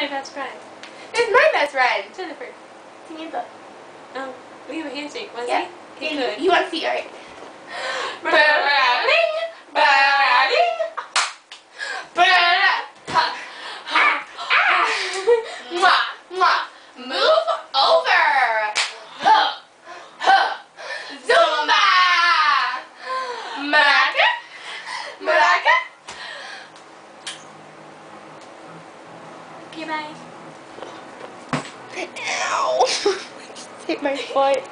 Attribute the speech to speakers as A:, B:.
A: my best friend?
B: Who's my best friend?
A: Jennifer.
B: Samantha.
A: Oh, we have a handshake, was
B: Yeah.
A: he? He
B: you,
A: could.
B: you want to see, alright?
A: Ba-da-ding,
B: ba-da-ding, ba-da- ha- ha-. Mwah, mwah. Move over. Huh, huh. Zumba.
A: Okay, bye.
B: Ow. Hit my foot.